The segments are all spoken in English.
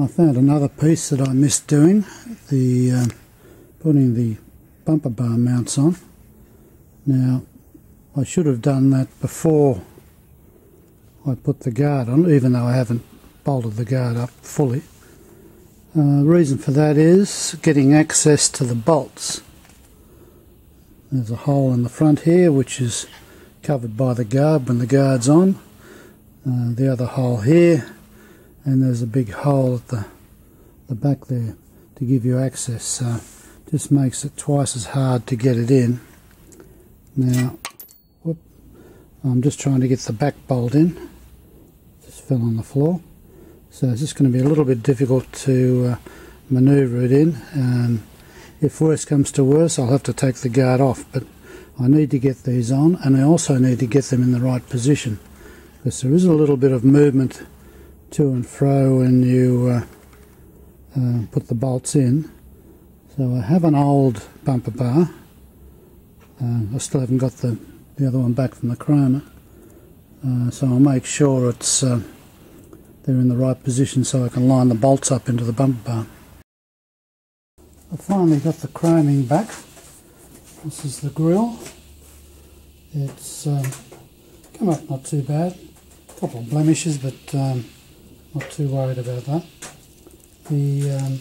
I found another piece that I missed doing, the um, putting the bumper bar mounts on. Now, I should have done that before I put the guard on, even though I haven't bolted the guard up fully. Uh, the reason for that is getting access to the bolts. There's a hole in the front here which is covered by the guard when the guard's on. Uh, the other hole here and there's a big hole at the, the back there to give you access. So just makes it twice as hard to get it in. Now whoop, I'm just trying to get the back bolt in. Just fell on the floor. So it's just going to be a little bit difficult to uh, maneuver it in. If worse comes to worse I'll have to take the guard off. But I need to get these on and I also need to get them in the right position. Because there is a little bit of movement to and fro when you uh, uh, put the bolts in so I have an old bumper bar uh, I still haven't got the, the other one back from the Chroma uh, so I'll make sure it's uh, they're in the right position so I can line the bolts up into the bumper bar. I finally got the chroming back. This is the grill. It's come up not too bad. A couple of blemishes, but um, not too worried about that. The um,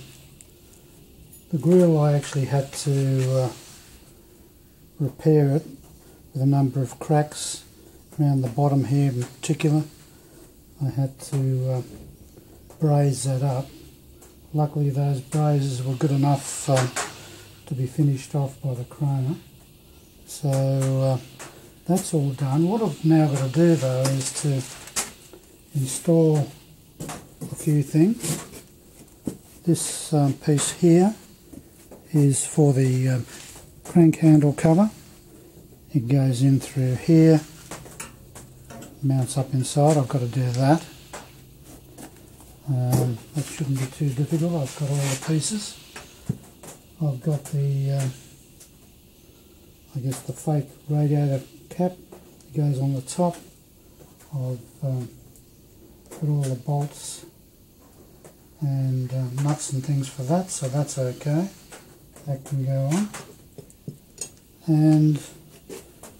the grill I actually had to uh, repair it with a number of cracks around the bottom here in particular. I had to uh, braze that up Luckily those brazes were good enough uh, to be finished off by the Chroma. So uh, that's all done. What I've now got to do though is to install few things. This um, piece here is for the uh, crank handle cover. It goes in through here, mounts up inside. I've got to do that. Um, that shouldn't be too difficult. I've got all the pieces. I've got the, uh, I guess the fake radiator cap that goes on the top. I've um, put all the bolts and uh, nuts and things for that, so that's okay. That can go on. And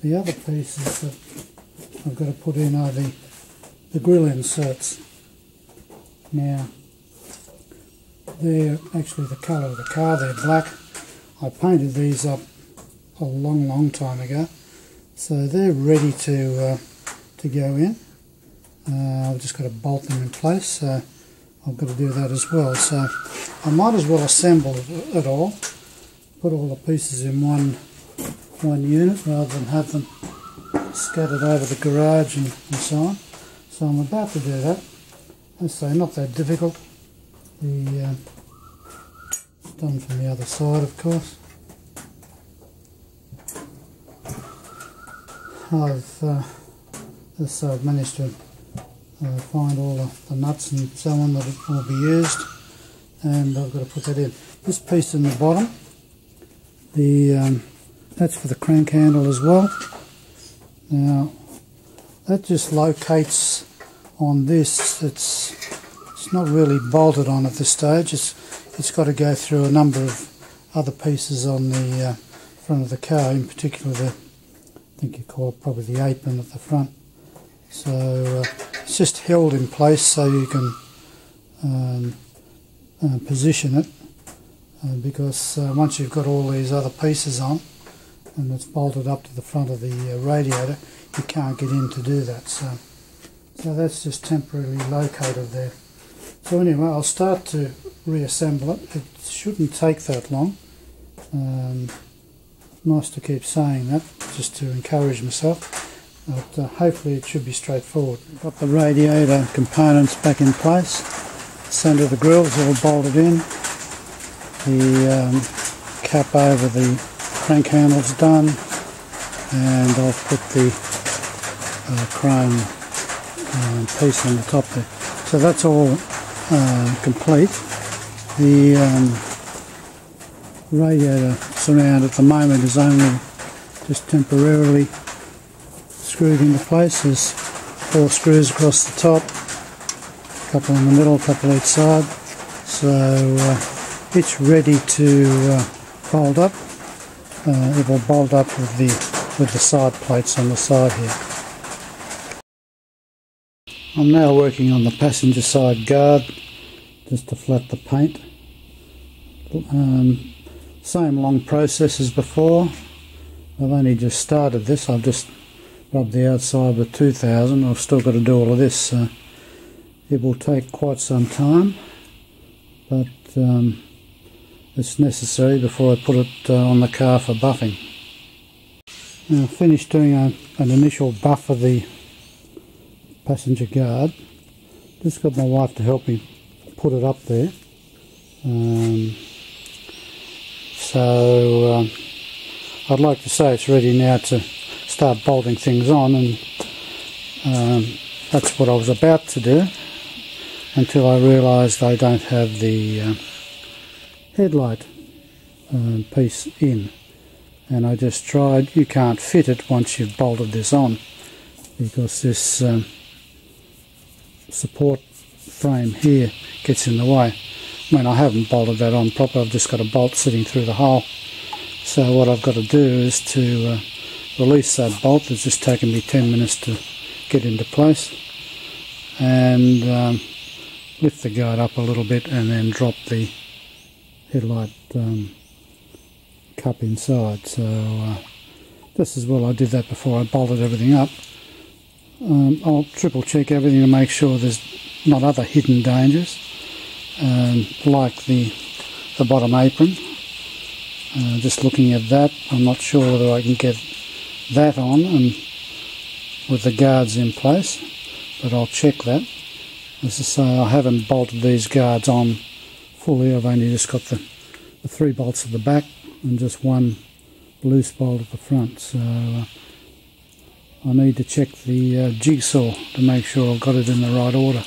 the other pieces that I've got to put in are the, the grill inserts. Now, they're actually the colour of the car, they're black. I painted these up a long, long time ago. So they're ready to, uh, to go in. Uh, I've just got to bolt them in place, I've got to do that as well. So I might as well assemble it all, put all the pieces in one, one unit rather than have them scattered over the garage and, and so on. So I'm about to do that. Let's say not that difficult. The uh, done from the other side, of course. I've uh, I've managed to find all the, the, nuts and so on that will be used, and I've got to put that in. This piece in the bottom, the um, that's for the crank handle as well. Now that just locates on this it's it's not really bolted on at this stage it's it's got to go through a number of other pieces on the uh, front of the car in particular the I think you call it probably the apron at the front so uh, it's just held in place so you can um, uh, position it uh, because uh, once you've got all these other pieces on and it's bolted up to the front of the uh, radiator you can't get in to do that so so that's just temporarily located there. So anyway, I'll start to reassemble it. It shouldn't take that long. Um, nice to keep saying that, just to encourage myself. But uh, hopefully it should be straightforward. Got the radiator components back in place. Centre of the grill is all bolted in. The um, cap over the crank handle's done. And I've put the uh, chrome uh, piece on the top there. So that's all uh, complete. The um, radiator surround at the moment is only just temporarily screwed into place. There's four screws across the top, a couple in the middle, a couple each side. So uh, it's ready to uh, bolt up. Uh, it will bolt up with the with the side plates on the side here. I'm now working on the passenger side guard just to flat the paint. Um, same long process as before. I've only just started this. I've just rubbed the outside with 2000. I've still got to do all of this. So it will take quite some time, but um, it's necessary before I put it uh, on the car for buffing. Now, I finished doing a, an initial buff of the passenger guard. Just got my wife to help me put it up there. Um, so um, I'd like to say it's ready now to start bolting things on and um, that's what I was about to do until I realised I don't have the uh, headlight uh, piece in. And I just tried you can't fit it once you've bolted this on because this um, support frame here gets in the way. I mean I haven't bolted that on properly I've just got a bolt sitting through the hole. So what I've got to do is to uh, release that bolt it's just taken me 10 minutes to get into place and um, lift the guard up a little bit and then drop the headlight um, cup inside. So uh, just as well I did that before I bolted everything up. Um, I'll triple check everything to make sure there's not other hidden dangers um, like the, the bottom apron. Uh, just looking at that, I'm not sure whether I can get that on and with the guards in place, but I'll check that. As I say, I haven't bolted these guards on fully. I've only just got the, the three bolts at the back and just one loose bolt at the front. So uh, I need to check the uh, jigsaw to make sure I've got it in the right order.